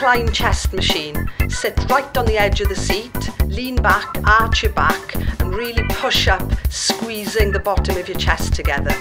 incline chest machine. Sit right on the edge of the seat, lean back, arch your back and really push up, squeezing the bottom of your chest together.